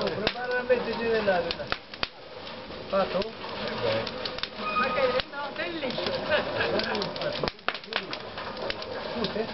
Oh, prepara a metterci nell'aria. Fatto? Ma che no, che liscio. Tutte?